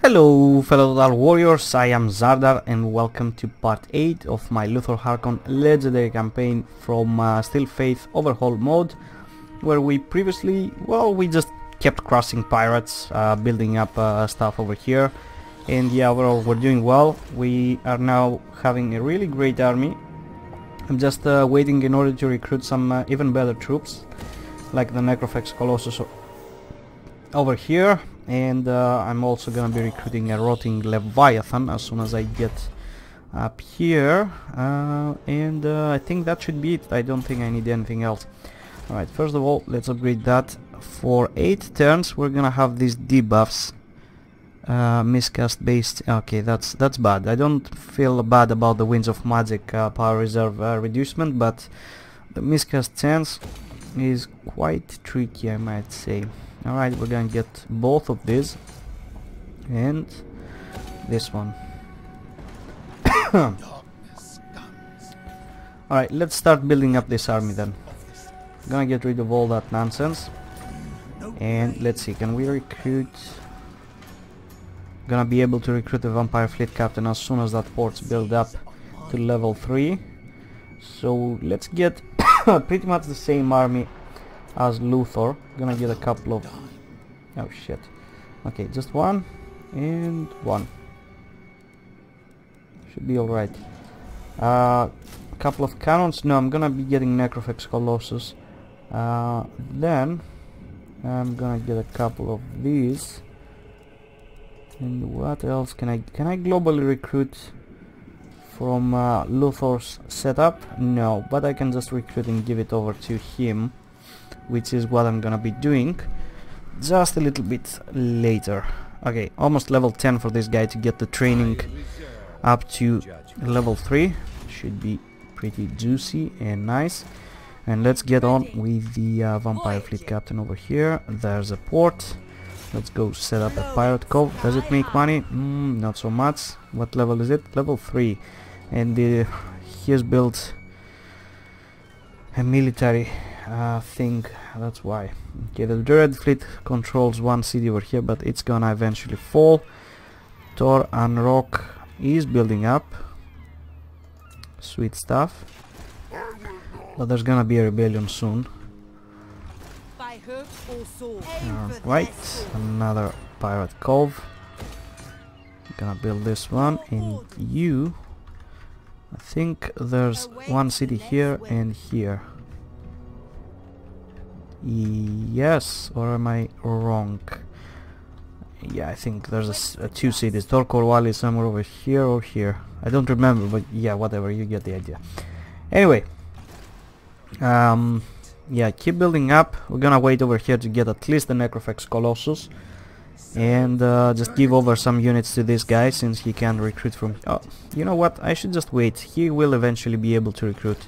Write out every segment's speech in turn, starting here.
Hello fellow Total Warriors, I am Zardar and welcome to part 8 of my Luthor Harkon legendary campaign from uh, Steel Faith Overhaul mode where we previously, well we just kept crossing pirates, uh, building up uh, stuff over here. And yeah overall we're doing well, we are now having a really great army. I'm just uh, waiting in order to recruit some uh, even better troops like the Necrofex Colossus over here and uh, I'm also gonna be recruiting a rotting leviathan as soon as I get up here. Uh, and uh, I think that should be it. I don't think I need anything else. Alright first of all let's upgrade that. For 8 turns we're gonna have these debuffs. Uh, miscast based. Okay that's that's bad. I don't feel bad about the winds of magic uh, power reserve uh, reducement but the miscast chance is quite tricky I might say Alright, we're gonna get both of these and this one. Alright, let's start building up this army then. Gonna get rid of all that nonsense. And let's see, can we recruit... Gonna be able to recruit the vampire fleet captain as soon as that port's built up to level 3. So let's get pretty much the same army as Luthor. Gonna get a couple of... Oh shit. Okay, just one and one. Should be alright. A uh, couple of cannons. No, I'm gonna be getting Necrofex Colossus. Uh, then I'm gonna get a couple of these. And what else can I... Can I globally recruit from uh, Luthor's setup? No, but I can just recruit and give it over to him which is what I'm gonna be doing just a little bit later. Okay almost level 10 for this guy to get the training up to level 3 should be pretty juicy and nice. And let's get on with the uh, vampire fleet captain over here. There's a port. Let's go set up a pirate cove. Does it make money? Mm, not so much. What level is it? Level 3 and the, he has built a military uh, thing that's why. Okay the dread fleet controls one city over here but it's gonna eventually fall. Tor and Rock is building up. Sweet stuff. But there's gonna be a rebellion soon. Alright, another pirate cove. Gonna build this one and you I think there's one city here and here Yes, or am I wrong? Yeah, I think there's a, a two cities. Torkor Valley somewhere over here or here. I don't remember, but yeah, whatever, you get the idea. Anyway, um, yeah, keep building up. We're gonna wait over here to get at least the Necrofex Colossus. And uh, just give over some units to this guy since he can recruit from... Oh, you know what, I should just wait. He will eventually be able to recruit.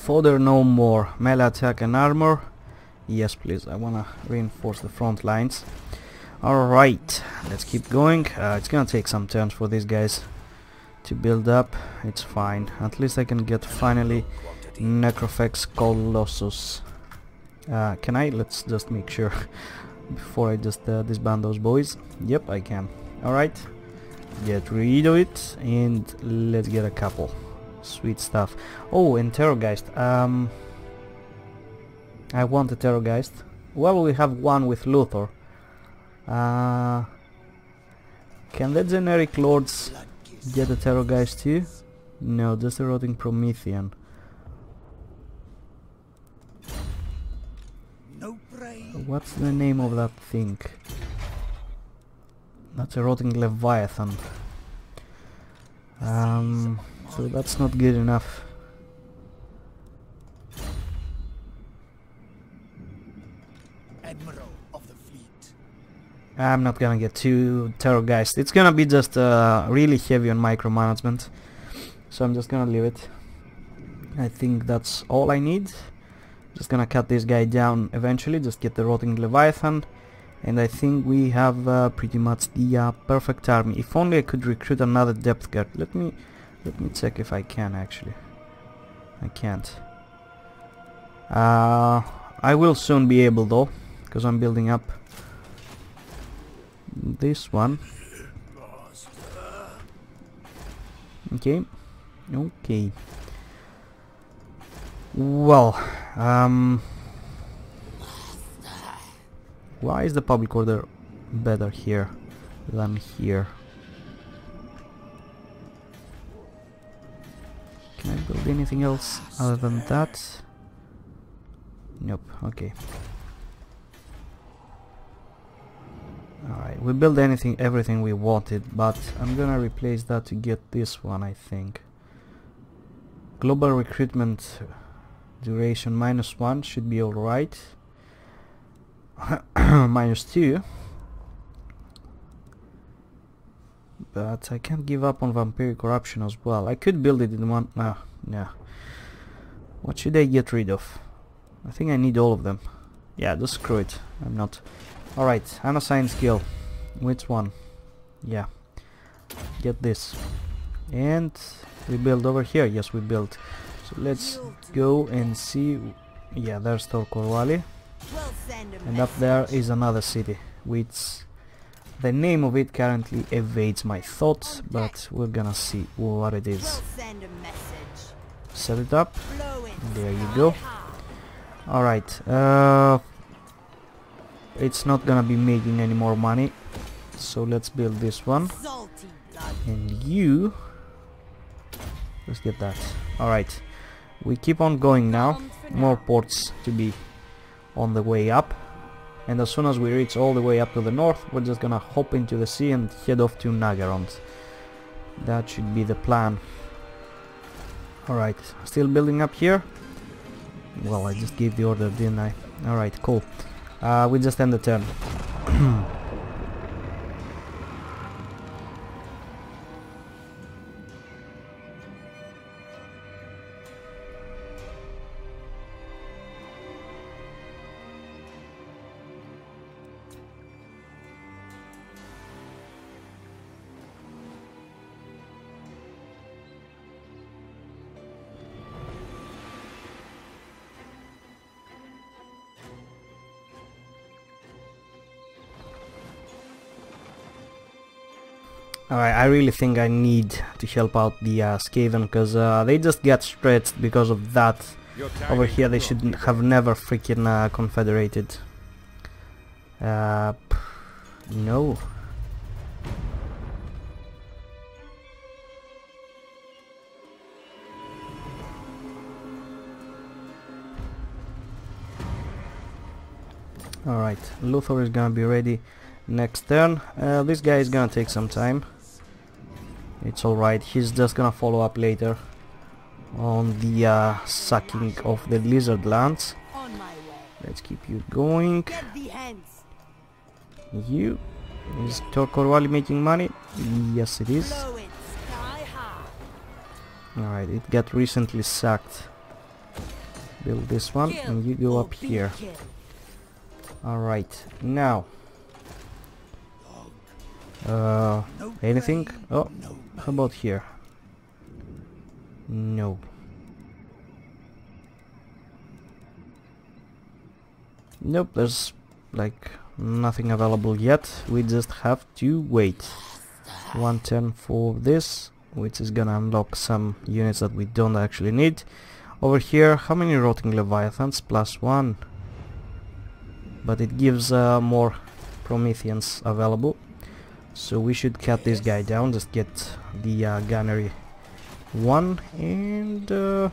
Fodder no more. Melee attack and armor. Yes, please. I wanna reinforce the front lines. Alright, let's keep going. Uh, it's gonna take some turns for these guys to build up. It's fine. At least I can get finally Necrofex Colossus. Uh, can I? Let's just make sure before I just uh, disband those boys. Yep, I can. Alright, get rid of it and let's get a couple. Sweet stuff. Oh, and Terrorgeist. Um, I want a Terrorgeist. Well, we have one with Luthor. Uh, can the generic lords get a Terrorgeist too? No, just a rotting Promethean. What's the name of that thing? That's a rotting Leviathan. Um, so that's not good enough. Admiral of the fleet. I'm not gonna get too terrorgeist. It's gonna be just uh, really heavy on micromanagement. So I'm just gonna leave it. I think that's all I need. Just gonna cut this guy down eventually, just get the rotting leviathan. And I think we have uh, pretty much the uh, perfect army. If only I could recruit another depth guard. Let me let me check if I can actually. I can't. Uh, I will soon be able though, because I'm building up this one. Okay. Okay. Well, um, why is the public order better here than here? Can I build anything else other than that? Nope, okay. Alright, we build anything, everything we wanted, but I'm gonna replace that to get this one, I think. Global recruitment duration minus one should be alright. minus two. But I can't give up on vampiric corruption as well. I could build it in one. Ah, no, no. What should I get rid of? I think I need all of them. Yeah, just screw it. I'm not. Alright, unassigned skill. Which one? Yeah. Get this. And we build over here. Yes, we built. So let's go and see. Yeah, there's Tor Corwali. We'll send a And up there is another city, which the name of it currently evades my thoughts, but we're gonna see what it is. send a message. Set it up. There you go. Alright, uh, it's not gonna be making any more money, so let's build this one. And you, let's get that. Alright, we keep on going now. More ports to be on the way up. And as soon as we reach all the way up to the north, we're just gonna hop into the sea and head off to Nagarond. That should be the plan. Alright, still building up here. Well, I just gave the order, didn't I? Alright, cool. Uh, we just end the turn. really think I need to help out the uh, Skaven because uh, they just get stretched because of that. Over here they should have never freaking uh, confederated. Uh, no. Alright, Luthor is gonna be ready next turn. Uh, this guy is gonna take some time. It's alright, he's just gonna follow up later on the uh, sucking of the lizard lands. On my way. Let's keep you going. Get thee hence. You is Torkorwali making money? Yes, it is. Blow it sky high. Alright, it got recently sacked. Build this one, and you go up here. Alright, now. Uh, anything? Oh, how about here? No. Nope, there's like nothing available yet. We just have to wait. One turn for this, which is gonna unlock some units that we don't actually need. Over here, how many rotting leviathans? Plus one. But it gives uh, more Prometheans available. So we should cut this guy down, just get the uh, gunnery one and uh,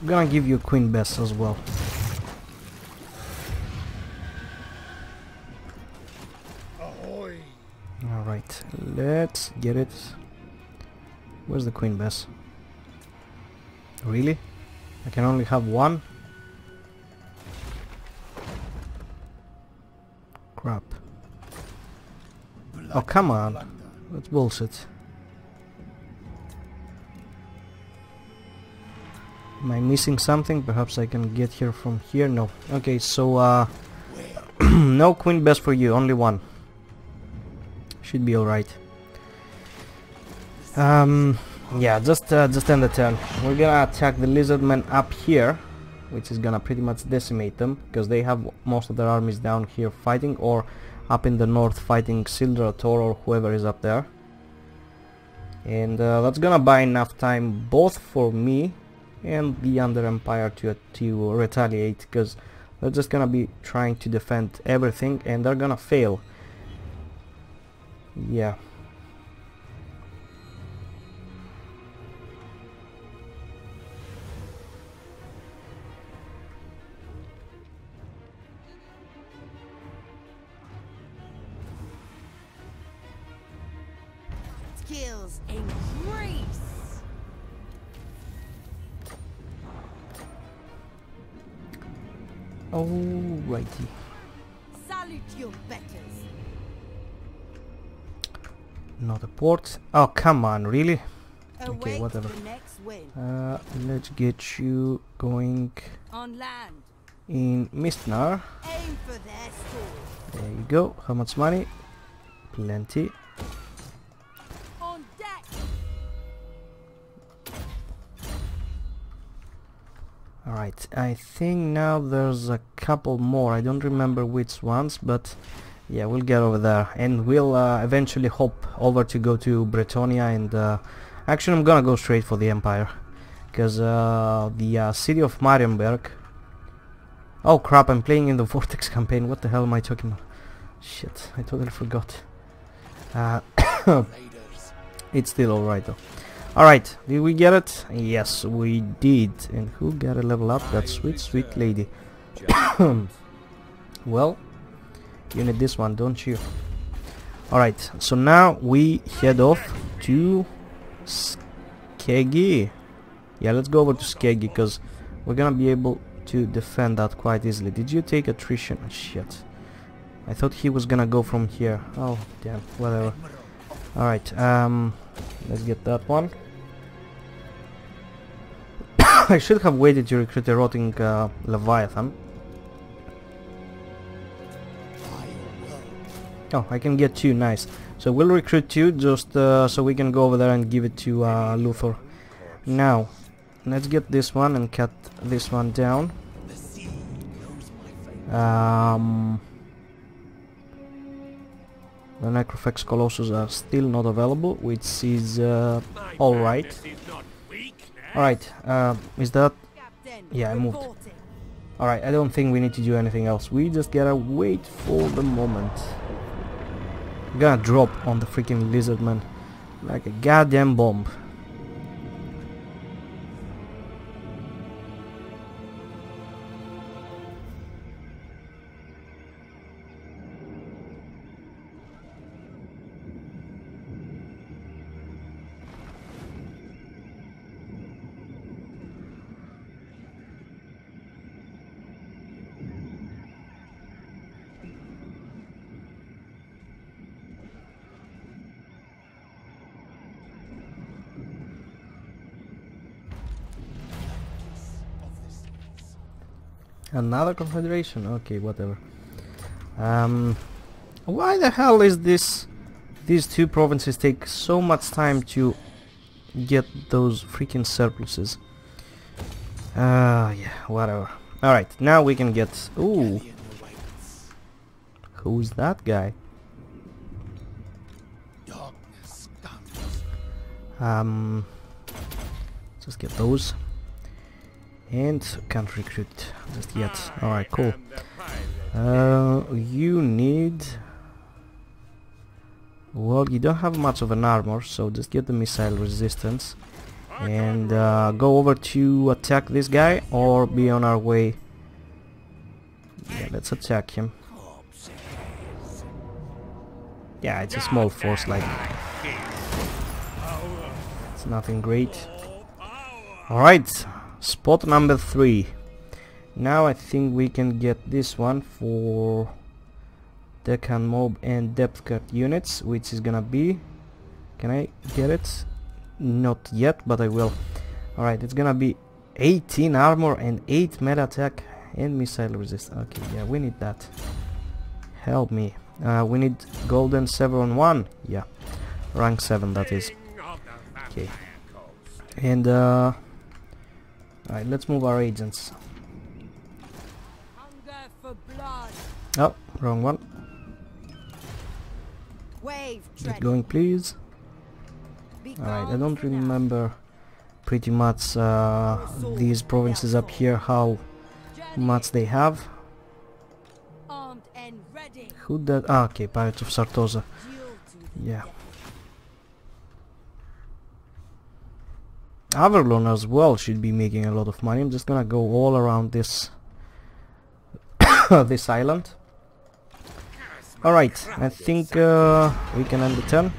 I'm gonna give you a Queen Bess as well. Alright, let's get it. Where's the Queen Bess? Really? I can only have one? Oh, come on. That's bullshit. Am I missing something? Perhaps I can get here from here? No. Okay, so uh, no Queen best for you, only one. Should be alright. Um, yeah, just uh, just end the turn. We're gonna attack the lizardmen up here, which is gonna pretty much decimate them because they have most of their armies down here fighting, or up in the north fighting Sildrator or whoever is up there. And uh, that's gonna buy enough time both for me and the Under Empire to to retaliate because they're just gonna be trying to defend everything and they're gonna fail. Yeah. Alrighty. Salute your betters. Not a port. Oh come on, really? Okay, whatever. Uh, let's get you going On land. in Mistnar. Aim for their. There you go. How much money? Plenty. Alright, I think now there's a couple more. I don't remember which ones, but yeah, we'll get over there. And we'll uh, eventually hop over to go to Bretonnia and uh, actually I'm gonna go straight for the Empire. Because uh, the uh, city of Marienberg... Oh crap, I'm playing in the Vortex campaign. What the hell am I talking about? Shit, I totally forgot. Uh, it's still alright though. Alright, did we get it? Yes, we did. And who got a level up? That sweet, sweet lady. well, you need this one, don't you? Alright, so now we head off to Skeggi. Yeah, let's go over to Skeggi because we're gonna be able to defend that quite easily. Did you take attrition? Shit. I thought he was gonna go from here. Oh, damn, whatever. Alright, um, let's get that one. I should have waited to recruit a rotting uh, Leviathan. Oh, I can get two, nice. So we'll recruit two just uh, so we can go over there and give it to uh, Luthor. Now, let's get this one and cut this one down. Um, the Necrofex Colossus are still not available, which is uh, alright. Alright, uh, is that... Yeah, I moved. Alright, I don't think we need to do anything else. We just gotta wait for the moment. i gonna drop on the freaking lizard man like a goddamn bomb. Another confederation? Okay, whatever. Um, why the hell is this... These two provinces take so much time to get those freaking surpluses. Uh, yeah, whatever. Alright, now we can get... Ooh, who's that guy? Um, just get those. And can't recruit just yet. Alright, cool. Uh, you need Well, you don't have much of an armor, so just get the missile resistance and uh, go over to attack this guy or be on our way. Yeah, let's attack him. Yeah, it's a small force, like it's nothing great. Alright, spot number three. Now I think we can get this one for Deckhand Mob and Depth Guard units, which is gonna be... Can I get it? Not yet, but I will. Alright, it's gonna be 18 armor and 8 meta attack and missile resist. Okay, yeah, we need that. Help me. Uh, we need golden 7 1. Yeah, rank 7 that is. Okay. And uh... Alright, let's move our agents. Oh, wrong one. Wave Get going please. Alright, I don't remember pretty much uh, these provinces up here how much they have. armed and ready. Who that? Ah, okay, Pirates of Sartosa. Duel to the Yeah. Avalon as well should be making a lot of money. I'm just gonna go all around this this island. Alright, I think uh, we can end the turn.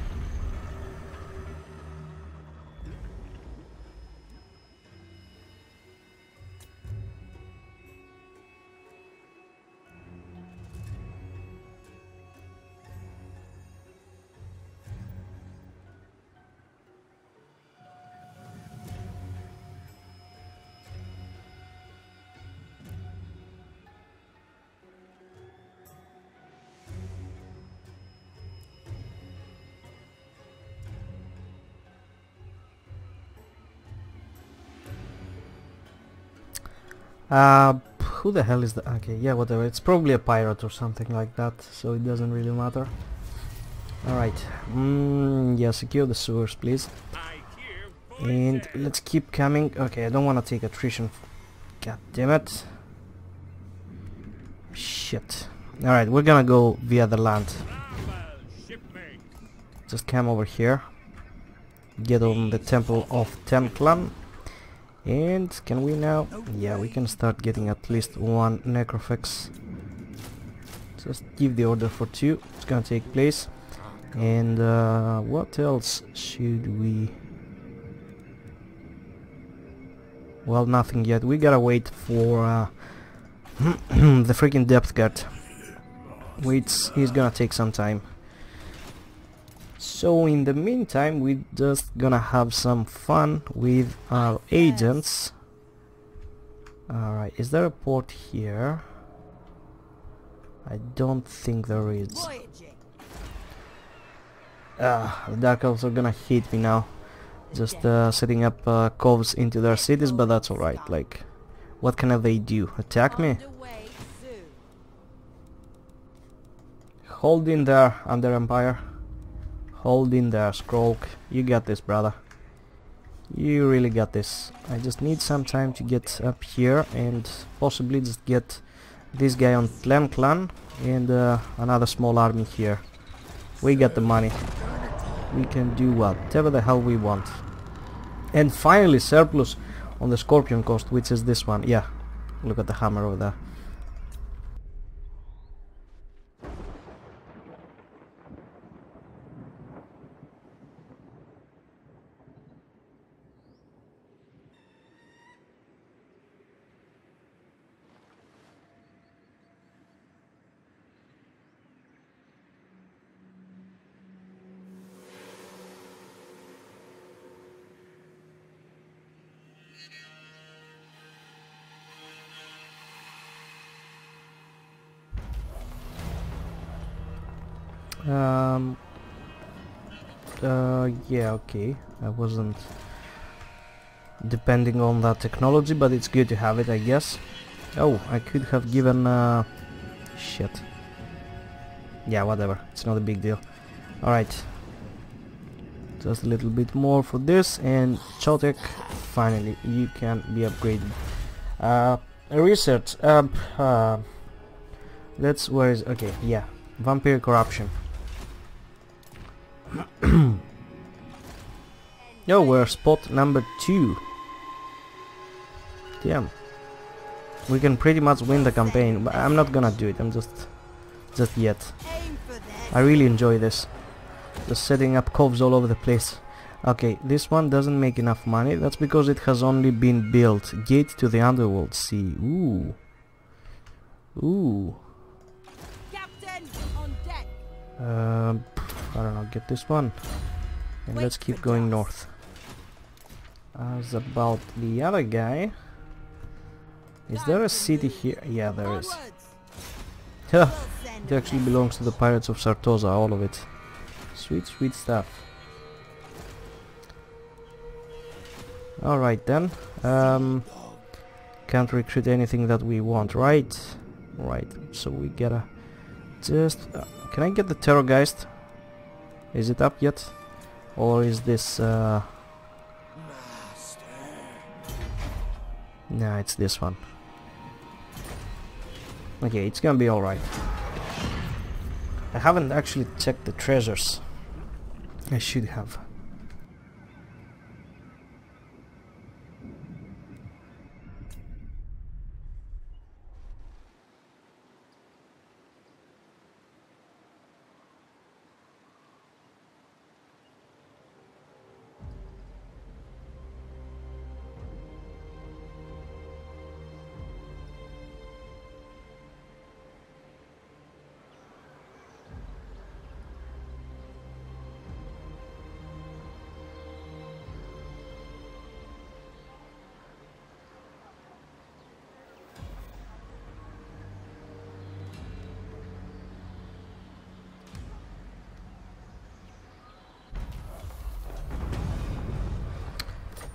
Uh, who the hell is that? Okay, yeah, whatever. It's probably a pirate or something like that, so it doesn't really matter. Alright, mm, yeah, secure the sewers, please. And let's keep coming. Okay, I don't want to take attrition. God damn it. Shit. Alright, we're gonna go via the land. Just come over here. Get on the Temple of Tlencan. And can we now? Yeah, we can start getting at least one Necrofex. Just give the order for two. It's gonna take place. And uh, what else should we? Well, nothing yet. We gotta wait for uh, the freaking depth guard, which is gonna take some time. So in the meantime, we're just gonna have some fun with our agents. Alright, is there a port here? I don't think there is. Ah, the Dark Elves are gonna hate me now. Just uh, setting up uh, coves into their cities, but that's alright. Like, what can they do? Attack me? Hold in there, Under Empire. Hold in there, Skrolk. You got this, brother. You really got this. I just need some time to get up here and possibly just get this guy on Clan Clan and uh, another small army here. We got the money. We can do whatever the hell we want. And finally surplus on the Scorpion coast, which is this one. Yeah, look at the hammer over there. Um. Uh, yeah, okay. I wasn't depending on that technology, but it's good to have it, I guess. Oh, I could have given. Uh, shit. Yeah, whatever. It's not a big deal. Alright. Just a little bit more for this, and Chotek, finally, you can be upgraded. Uh, research. Um, uh, let's. Where is. Okay, yeah. Vampire corruption. Yo, we're spot number two. Damn. We can pretty much win the campaign, but I'm not gonna do it. I'm just, just yet. Aim for this. I really enjoy this. Just setting up coves all over the place. Okay, this one doesn't make enough money. That's because it has only been built. Gate to the underworld sea. Ooh. Ooh. Captain on deck. Um, I don't know. Get this one. And Wait let's keep going north. As about the other guy. Is there a city here? Yeah, there is. It actually belongs to the pirates of Sartosa, all of it. Sweet, sweet stuff. Alright then. Um, can't recruit anything that we want, right? Right, so we gotta just... Uh, can I get the Terrorgeist? Is it up yet? Or is this... Uh, nah, it's this one. Okay, it's gonna be alright. I haven't actually checked the treasures. I should have.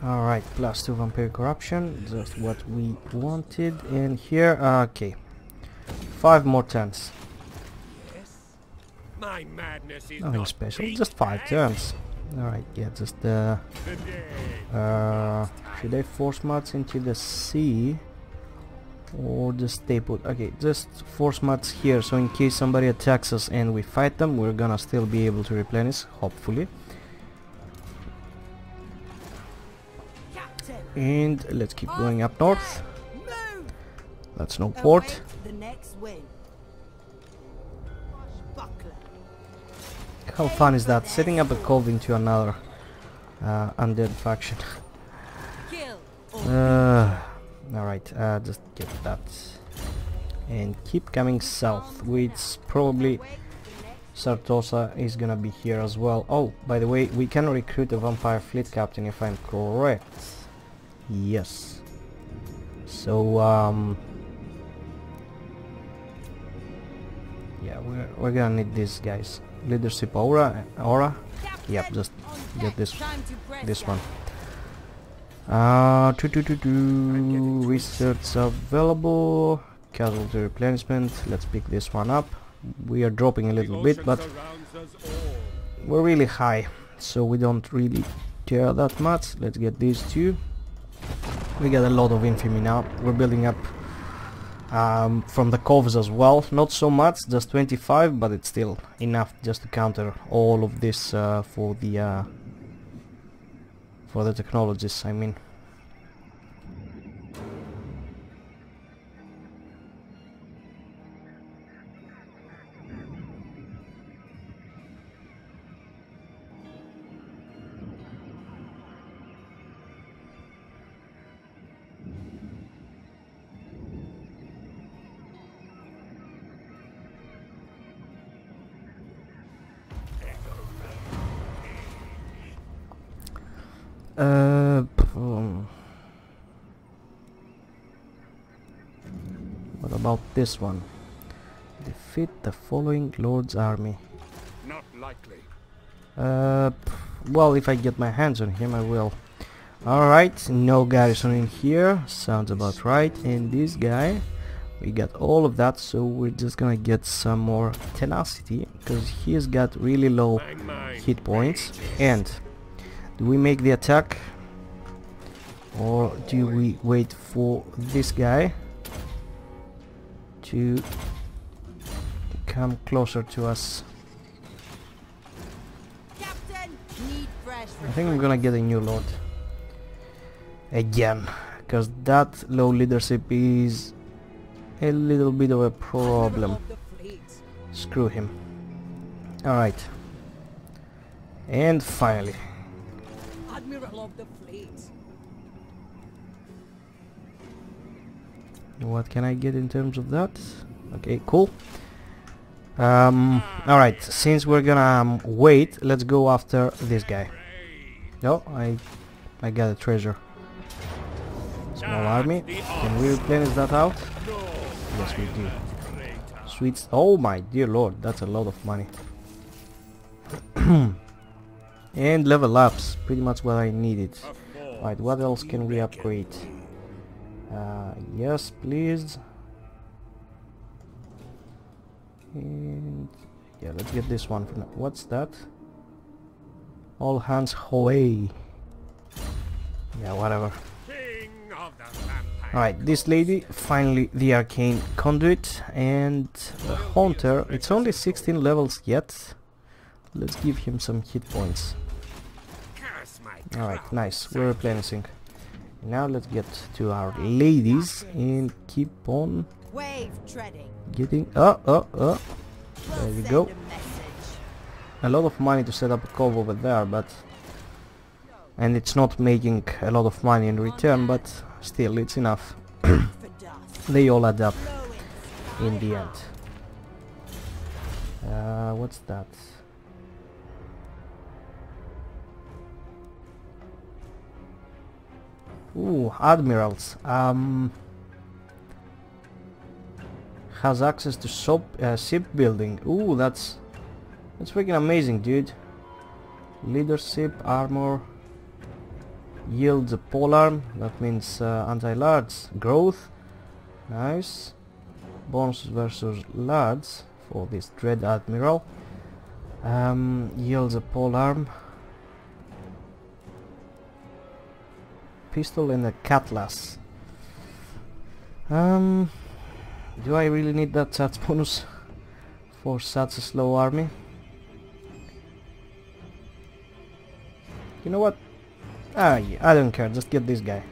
Alright, plus 2 vampire corruption, just what we wanted. And here, okay. 5 more turns. My madness is Nothing special, just 5 eh? turns. Alright, yeah, just uh, The uh, should I force march into the sea? Or just stay put? Okay, just force march here, so in case somebody attacks us and we fight them, we're gonna still be able to replenish, hopefully. And let's keep going up north. That's no port. Await the next wind. Buckler. How fun is that? Setting up a cove into another uh, undead faction. Uh, Alright, uh, just get that. And keep coming south, which probably await the next Sartosa is gonna be here as well. Oh, by the way, we can recruit a vampire fleet captain if I'm correct. Yes. So, um... Yeah, we're, we're gonna need these guys. Leadership aura, aura. Yep, just get this this one. Uh, do, do, do, do. research available. Casualty replenishment. Let's pick this one up. We are dropping a little bit, but we're really high, so we don't really care that much. Let's get these two. We get a lot of infamy now. We're building up um, from the coves as well. Not so much, just 25, but it's still enough just to counter all of this uh, for the uh, for the technologies. I mean. This one? Defeat the following lord's army. Not likely. Uh, well, if I get my hands on him, I will. Alright, no garrison in here, sounds about right. And this guy, we got all of that, so we're just gonna get some more tenacity, because he's got really low hit points. And do we make the attack? Or do we wait for this guy to come closer to us? I think I'm gonna get a new lord. Again. Because that low leadership is a little bit of a problem. Of the fleet. Screw him. Alright. And finally. What can I get in terms of that? Okay, cool. Um, alright, since we're gonna um, wait, let's go after this guy. No, I I got a treasure. Small army. Can we replenish that out? Yes, we do. Sweets. Oh my dear lord, that's a lot of money. and level ups, pretty much what I needed. alright what else can we upgrade? Uh, yes, please. And yeah, let's get this one for now. What's that? All hands away. Yeah, whatever. Alright, this lady, finally the arcane conduit and the haunter. It's only 16 levels yet. Let's give him some hit points. Alright, nice. We're replenishing. Now let's get to our ladies and keep on Wave treading. getting... Oh, oh, oh. There we go. a. A lot of money to set up a cove over there, but... And it's not making a lot of money in return, but still, it's enough. They all add up in the end. Uh, what's that? Ooh, admirals. Um, has access to shop, uh, shipbuilding. Ooh, that's that's freaking amazing, dude. Leadership, armor, yields a polearm. That means uh, anti-large growth. Nice. Bonus versus large for this dread admiral. Um, yields a polearm. Pistol and a cutlass. Um, do I really need that stats bonus for such a slow army? You know what? Ah, yeah, I don't care. Just get this guy.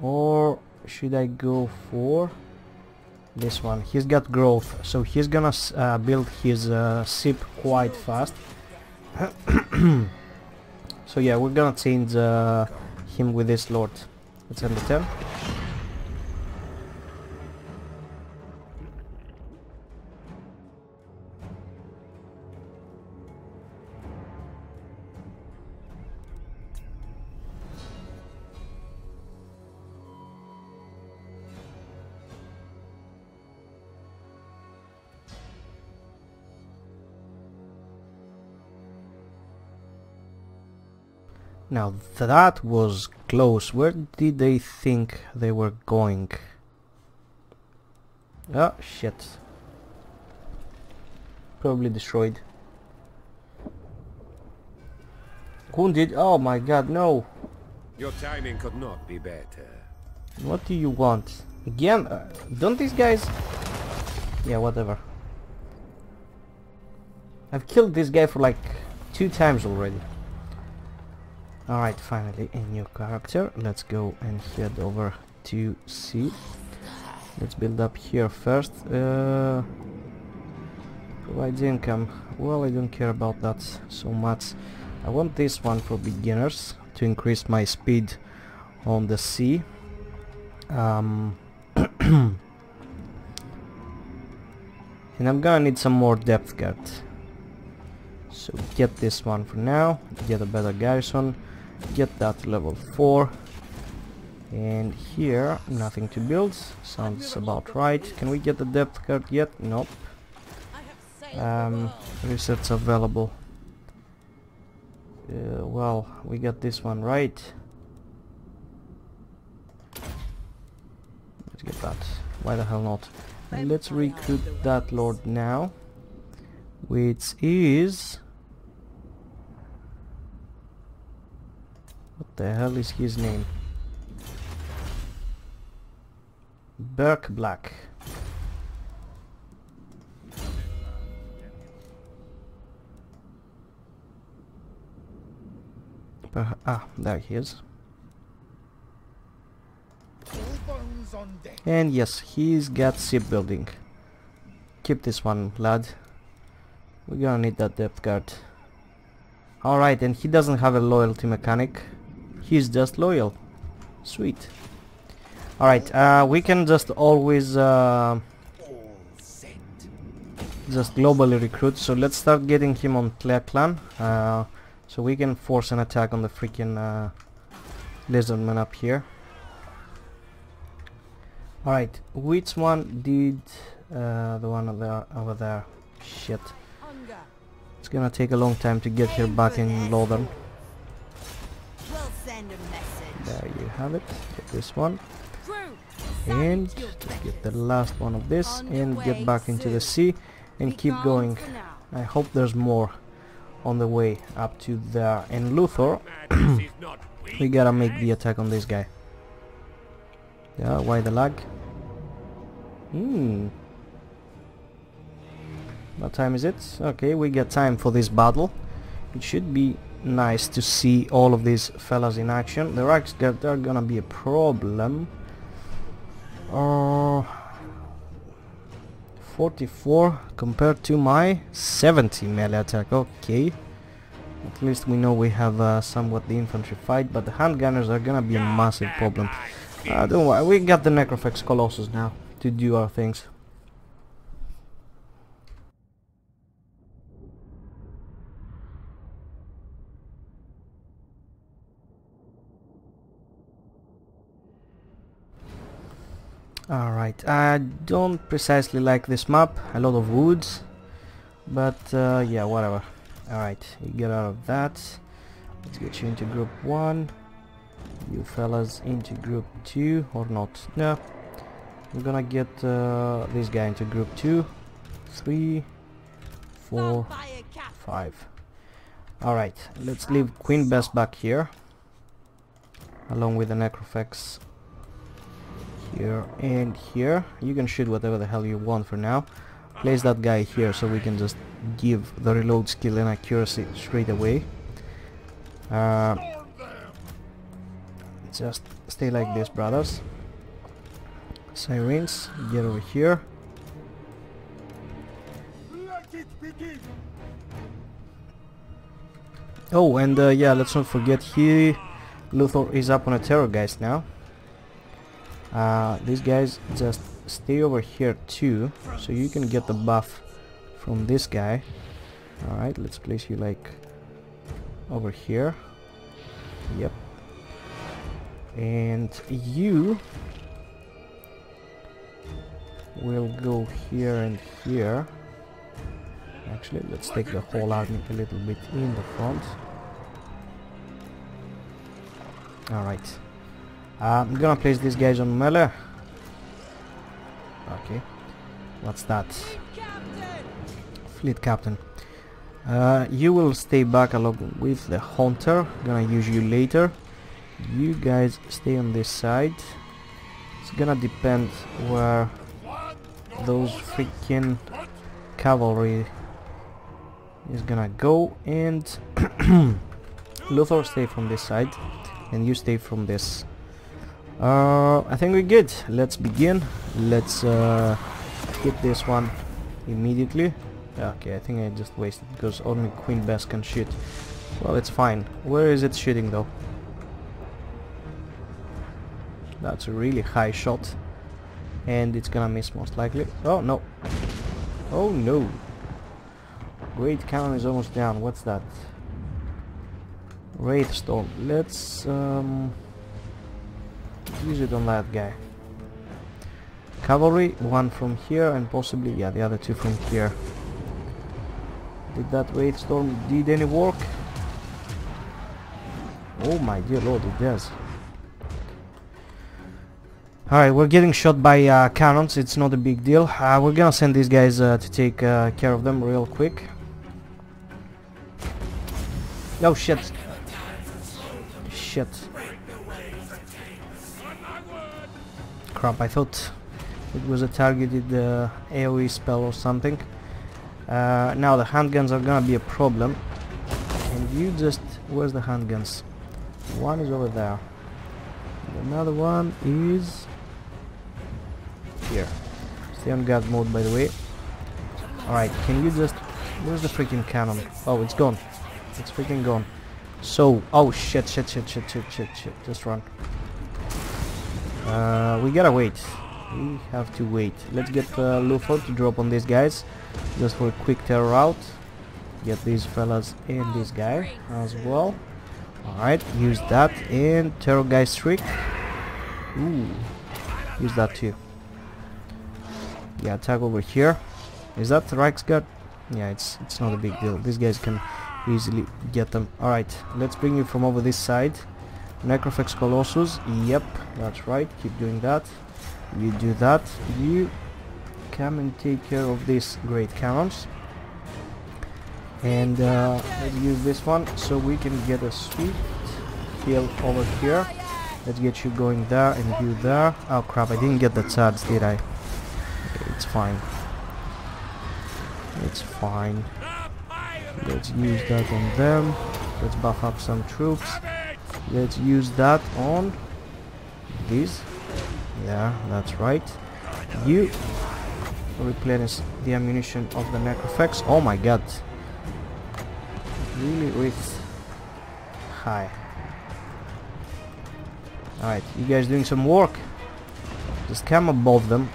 Or should I go for this one? He's got growth, so he's gonna uh, build his uh, ship quite fast. so yeah, we're gonna change uh, him with this lord. Let's end the turn. Now that was close. Where did they think they were going? Oh shit. Probably destroyed. Wounded? Oh my god, no. Your timing could not be better. What do you want? Again? Uh, don't these guys... Yeah, whatever. I've killed this guy for like two times already. Alright, finally a new character. Let's go and head over to C. Let's build up here first. Uh, provides income. Well, I don't care about that so much. I want this one for beginners to increase my speed on the sea. Um, and I'm gonna need some more depth guard. So get this one for now, get a better garrison, get that level 4. And here, nothing to build, sounds about right. Can we get the depth guard yet? Nope. Um, research available. Uh, well, we got this one right. Let's get that. Why the hell not? Let's recruit that lord now. Which is... the hell is his name? Burke Black. Ah, there he is. And yes, he's got shipbuilding. Keep this one, lad. We're gonna need that depth guard. Alright, and he doesn't have a loyalty mechanic. He's just loyal. Sweet. Alright, uh, we can just always uh, just globally recruit. So let's start getting him on Claire Clan. Uh, so we can force an attack on the freaking uh, lizardman up here. Alright, which one did uh, the one over there, over there? Shit. It's gonna take a long time to get here back in Lothern. There you have it. Get this one. And silence your just get the last one of this and get back into the sea and keep going. I hope there's more on the way up to there. And Luthor, Madness is not we gotta make the attack on this guy. Yeah, why the lag? Hmm. What time is it? Okay, we got time for this battle. It should be nice to see all of these fellas in action. The Reichsguard are gonna be a problem. Uh, 44 compared to my 70 melee attack. Okay. At least we know we have uh, somewhat the infantry fight, but the handgunners are gonna be a massive problem. Uh, don't worry, we got the Necrofex Colossus now to do our things. Alright, I don't precisely like this map, a lot of woods, but uh, yeah, whatever. Alright, you get out of that. Let's get you into group 1. You fellas into group 2, or not. No. We're gonna get uh, this guy into group 2, 3, 4, 5. Alright, let's leave Queen Bess back here. Along with the Necrofex here and here. You can shoot whatever the hell you want for now. Place that guy here so we can just give the reload skill and accuracy straight away. Uh, just stay like this, brothers. Sirens, get over here. Oh, and uh, yeah, let's not forget he, Luthor is up on a Terrorgeist now. Uh, these guys just stay over here too, so you can get the buff from this guy. Alright, let's place you like over here. Yep. And you will go here and here. Actually, let's take the whole army a little bit in the front. Alright. I'm gonna place these guys on melee. Okay. What's that? Fleet captain. Uh, you will stay back along with the hunter. Gonna use you later. You guys stay on this side. It's gonna depend where those freaking cavalry is gonna go and Luthor stay from this side and you stay from this. Uh, I think we're good. Let's begin. Let's uh, hit this one immediately. Okay, I think I just wasted because only Queen Bess can shoot. Well, it's fine. Where is it shooting though? That's a really high shot. And it's gonna miss most likely. Oh, no. Oh, no. Great cannon is almost down. What's that? Wraith Storm. Let's um, use it on that guy. Cavalry, one from here and possibly, yeah, the other two from here. Did that Wraith Storm did any work? Oh my dear lord, it does. Alright, we're getting shot by uh, cannons, it's not a big deal. Uh, we're gonna send these guys uh, to take uh, care of them real quick. Oh shit. Shit. Crap, I thought it was a targeted uh, AoE spell or something. Uh, now the handguns are gonna be a problem. And you just... Where's the handguns? One is over there. And another one is here. Stay on guard mode by the way. Alright, can you just... Where's the freaking cannon? Oh, it's gone. It's freaking gone. So, oh shit, shit, shit, shit, shit, shit, shit. Just run. Uh, we gotta wait. We have to wait. Let's get uh, Luthor to drop on these guys. Just for a quick terror out. Get these fellas and this guy as well. Alright, use that and terror guy streak. Ooh, use that too. Yeah, attack over here. Is that Reichsguard? Yeah, it's it's not a big deal. These guys can easily get them. Alright, let's bring you from over this side. Necrofex Colossus. Yep, that's right. Keep doing that. You do that. You come and take care of these great cannons. And uh, let's use this one so we can get a sweet kill over here. Let's get you going there and you there. Oh crap, I didn't get the charge, did I? Okay, it's fine. It's fine. Let's use that on them. Let's buff up some troops. Let's use that on this Yeah, that's right. You replenish the ammunition of the Necrofex. Oh my god. Really with high. Alright, you guys doing some work. Just come above them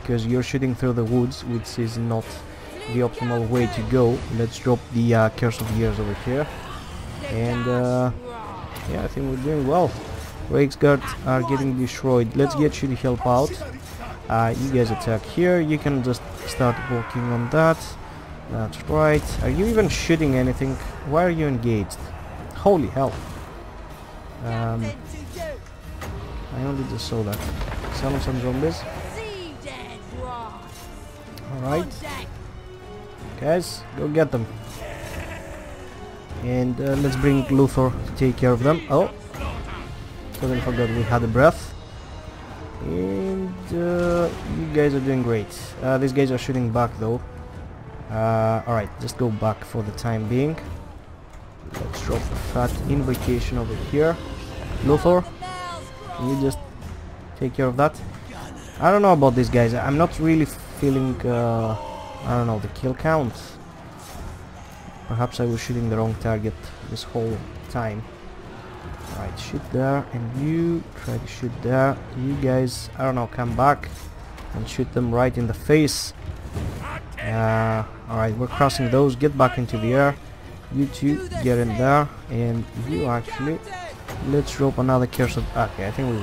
because you're shooting through the woods which is not the optimal way to go. Let's drop the uh, Curse of Years over here. And uh, yeah, I think we're doing well. Reichsguard are getting destroyed. Let's get you to help out. Uh, you guys attack here. You can just start working on that. That's right. Are you even shooting anything? Why are you engaged? Holy hell. Um, I only just saw that. Summon some zombies. Alright. Guys, go get them. And uh, let's bring Luthor to take care of them. Oh, totally forgot we had a breath. And uh, you guys are doing great. Uh, these guys are shooting back though. Uh, Alright, just go back for the time being. Let's drop a fat invocation over here. Luthor, can you just take care of that? I don't know about these guys. I'm not really feeling, uh, I don't know, the kill count. Perhaps I was shooting the wrong target this whole time. Alright, shoot there, and you try to shoot there. You guys, I don't know, come back and shoot them right in the face. Uh, Alright, we're crossing those. Get back into the air. You two get in there, and you actually. Let's drop another curse. Okay, I think we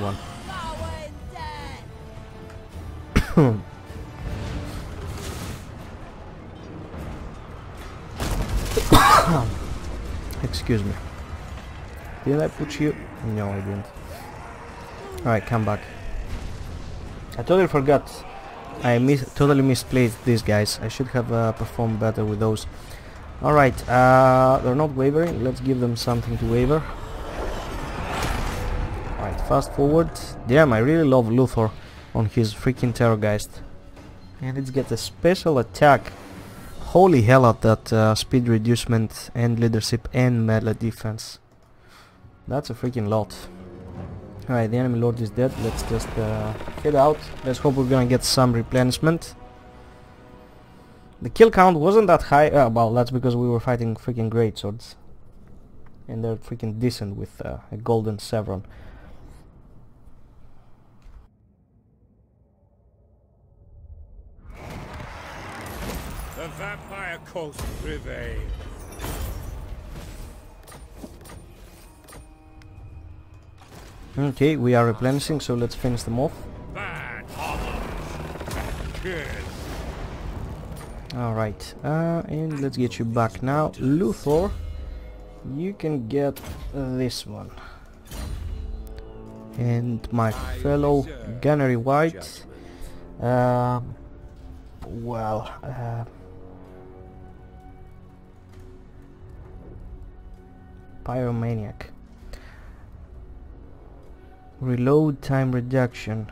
won. Excuse me. Did I put you? No, I didn't. Alright, come back. I totally forgot. I mis totally misplaced these guys. I should have uh, performed better with those. Alright, uh, they're not wavering. Let's give them something to waver. Alright, fast forward. Damn, I really love Luthor on his freaking Terrorgeist. And it gets a special attack. Holy hell at that uh, speed reducement and leadership and melee defense. That's a freaking lot. Alright, the enemy lord is dead. Let's just uh, head out. Let's hope we're gonna get some replenishment. The kill count wasn't that high. Uh, well, that's because we were fighting freaking great swords. And they're freaking decent with uh, a golden Sevron. The vampire coast prevails. Okay, we are replenishing, so let's finish them off. Alright, uh, and let's get you back now. Luthor, you can get this one. And my fellow Gunnery Wight, uh, well, uh, Pyromaniac. Reload time reduction.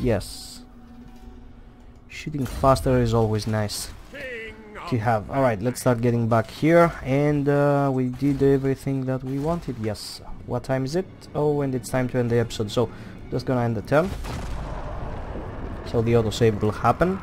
Yes. Shooting faster is always nice. To have. Alright, let's start getting back here. And uh, we did everything that we wanted. Yes. What time is it? Oh, and it's time to end the episode. So, just gonna end the turn. So the autosave will happen.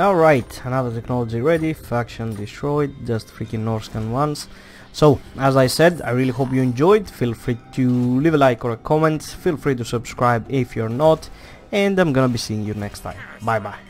Alright, another technology ready, faction destroyed, just freaking Norscan ones. So, as I said, I really hope you enjoyed, feel free to leave a like or a comment, feel free to subscribe if you're not, and I'm gonna be seeing you next time. Bye bye.